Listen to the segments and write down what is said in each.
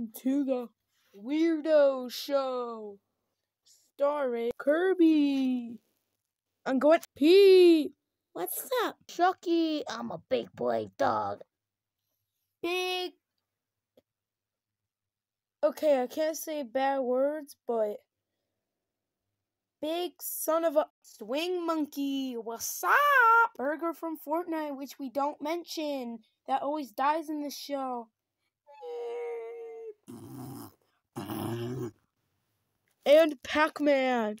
Welcome to the Weirdo Show, starring Kirby. I'm going Pete. What's up, Chucky? I'm a big boy dog. Big. Okay, I can't say bad words, but big son of a swing monkey. What's up? Burger from Fortnite, which we don't mention. That always dies in the show. And Pac Man.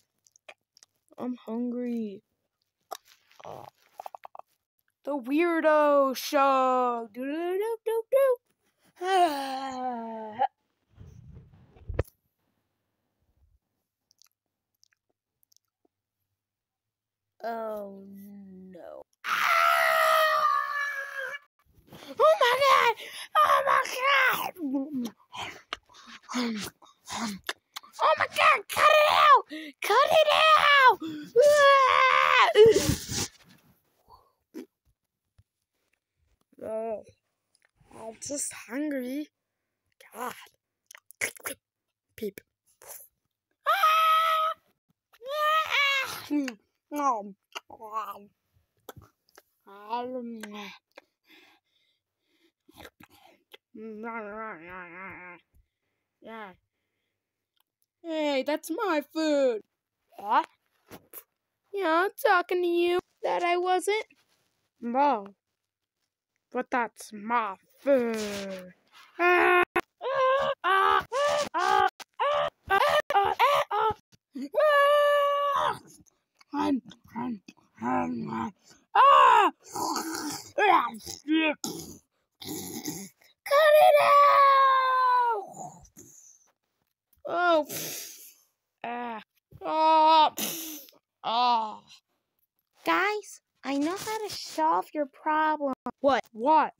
I'm hungry. The Weirdo Show. Do do do do do. Oh my god! Oh my god! Oh my god! Cut it out! Cut it out! Oh, I'm just hungry. God. Peep. Um, yeah. Hey, that's my food. What? Yeah, I'm talking to you. That I wasn't? No. But that's my fur. Cut it out! Oh. Ah. Oh. Oh. Guys, I know how to solve your problem. What? What?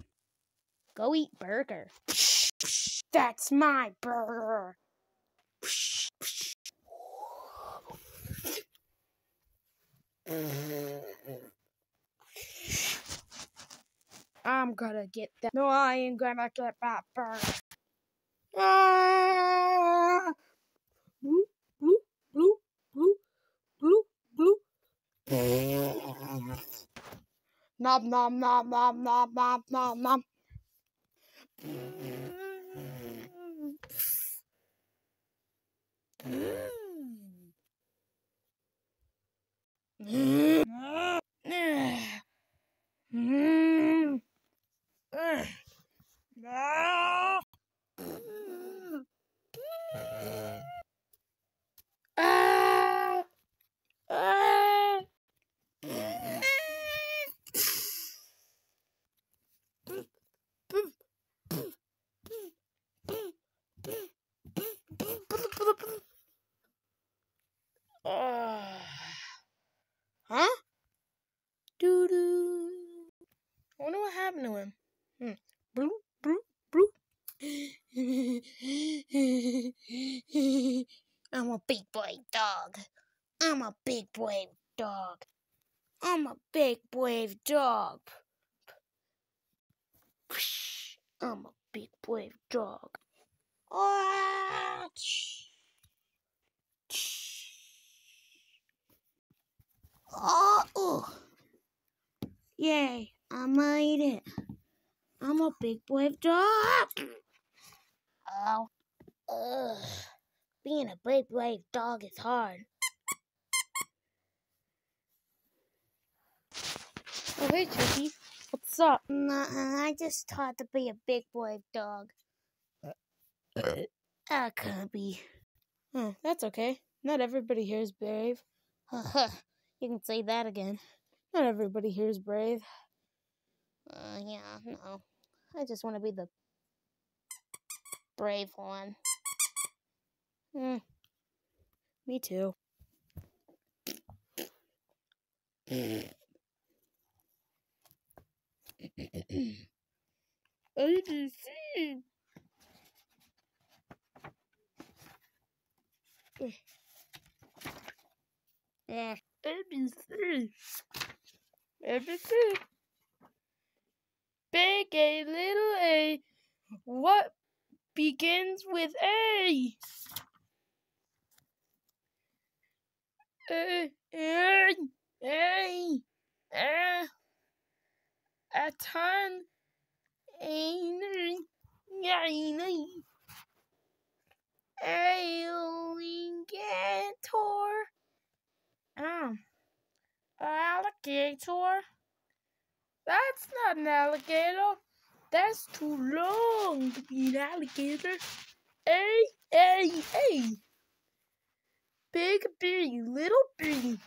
Go eat burger. That's my burger. I'm gonna get that. No, I ain't gonna get that burger. Ah! Bloop, bloop, bloop, bloop, bloop, bloop. Nom nom nom nom nom nom nom yeah. Boy dog. I'm a big boy dog. I'm a big boy dog. Oh. Yay, I made it. I'm a big boy dog. Oh, ugh. Being a big boy dog is hard. Oh, hey, Chucky. What's up? Nah, I just taught to be a big boy dog. Ah, Kirby. Oh, that's okay. Not everybody here is brave. you can say that again. Not everybody here is brave. Uh, yeah, no. I just want to be the brave one. Hmm. Me too. ABC. Yeah, ABC. ABC. Big A, little A. What begins with A. A, A, A, A, a ton, A, alligator, um, alligator. That's not an alligator. That's too long to be an alligator. A, A, A. Big B, little B.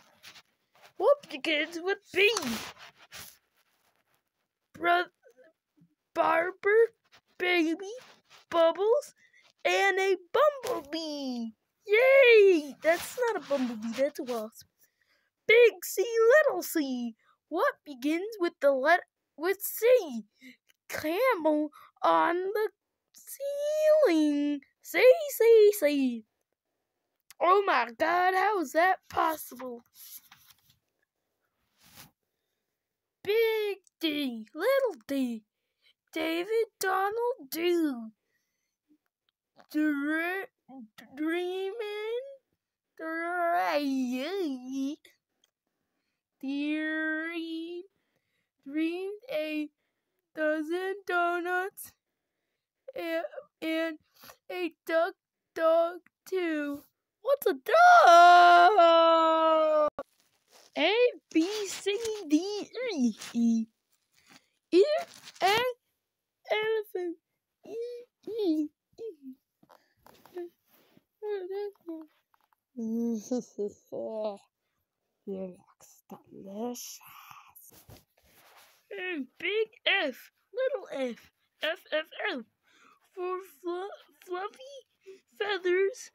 What begins with B? Bro- barber, baby, bubbles, and a bumblebee. Yay! That's not a bumblebee, that's a wasp. Big C, little c. What begins with the let with C? Camel on the ceiling. C, C, C. Oh my god, how is that possible? Big D, little d. David Donald Do. Dre- dreaming. Dream. Dream. Dreamed a dozen donuts and, and a duck dog too. What's a dog? A B C D E E E elephant E E E. Looks delicious. And big F, little f, F F F for fl- fluffy feathers,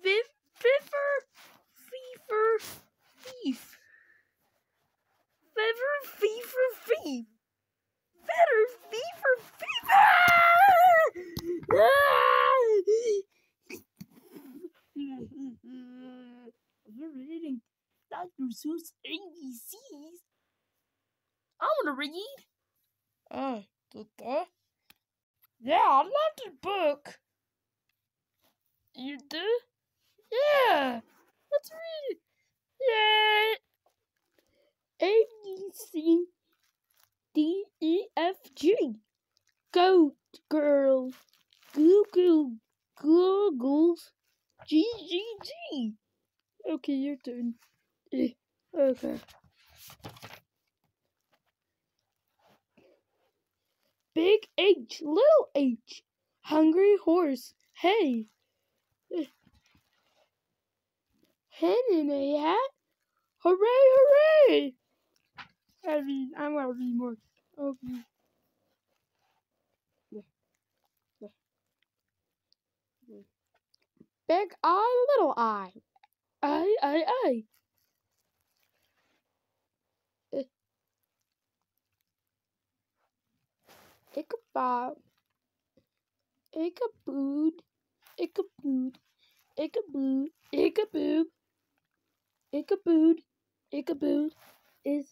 fif fiffer. Feather, fever, thief. Feather, fever, fever! You're reading Dr. Seuss ABCs. I want to read. Oh, that? Yeah, I love the book. You do? Yeah. Let's read it. Yeah. A B C D E F G. Goat girl. Goo goo. Googles. G G G. Okay, your turn. Eh, Okay. Big H, little H. Hungry horse. Hey. Eh. Hen in a hat. Hooray, hooray! I mean, I'm gonna read more. Okay. Yeah. Yeah. Big eye, little eye. Eye, eye, eye. Eh. Ichabod. Ichabod. Ichabod. Ichabod. Ichabod. Ichabod. Ichabod is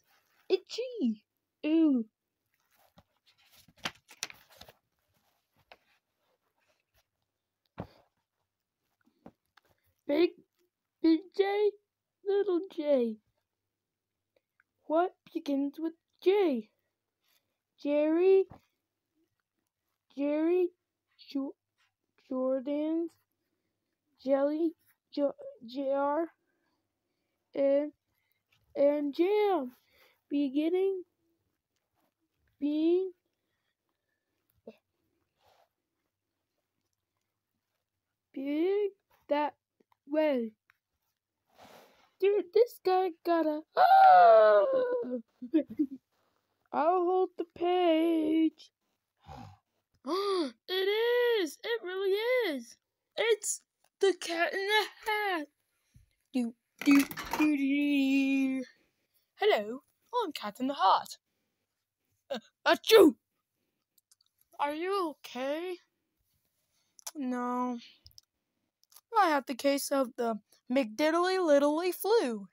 itchy. Ooh. Big, big J, little J. What begins with J? Jerry, Jerry, jo- Jordan's, Jelly, jo- Jar, and and Jam, beginning, being. Big that way. Dude, this guy got a. I'll hold the page. it is. It really is. It's the cat in the hat. Do, do, do, do. Hello, I'm Cat in the Hat. Uh, achoo! Are you okay? No. I have the case of the McDiddly Littly flu.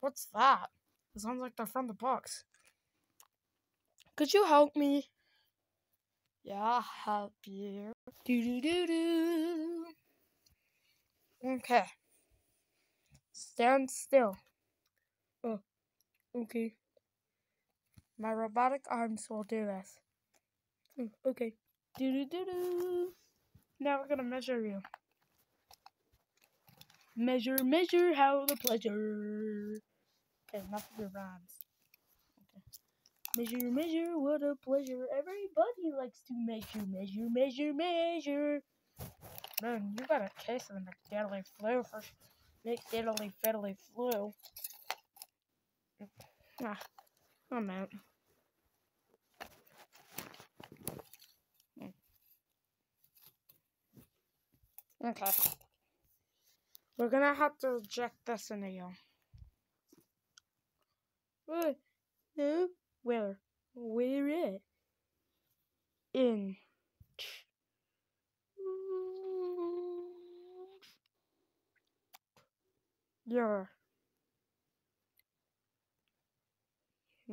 What's that? It sounds like they're from the books. Could you help me? Yeah, I'll help you. Do do do do. Okay. Stand still. Oh, okay. My robotic arms will do this. Oh, okay. Do do do do. Now we're gonna measure you. Measure, measure, how the pleasure. Okay, of your rhymes. Okay. Measure, measure, what a pleasure. Everybody likes to measure, measure, measure, measure. Man, you got a case of the McDiddly flu for McDiddly fiddly flu. Ah, I'm out. Okay. We're gonna have to inject this into you. Where? No? Where? Where it? In. Your.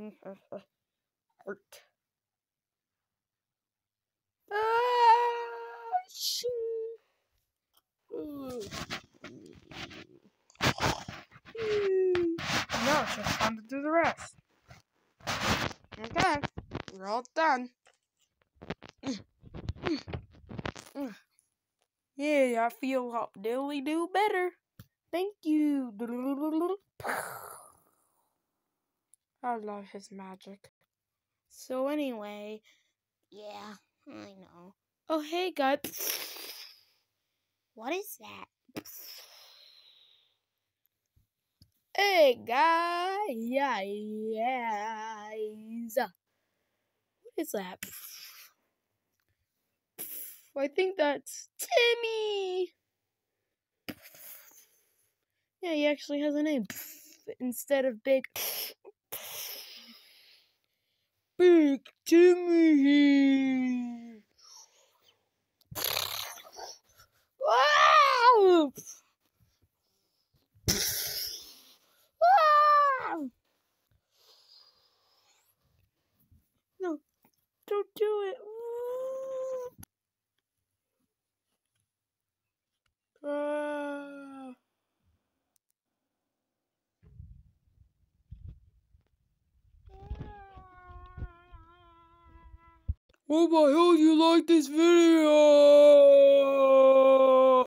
Heart. Ah, shing. Ooh. Now it's just time to do the rest. Okay, we're all done. Yeah, I feel hop dilly do better. Thank you. I love his magic. So anyway, Yeah, I know. oh hey guys. What is that? Hey guys. What is that? I think that's Timmy. Yeah, he actually has a name instead of Big. Big Timmy. Wow! No, don't do it. Ah. Hope I hope you like this video.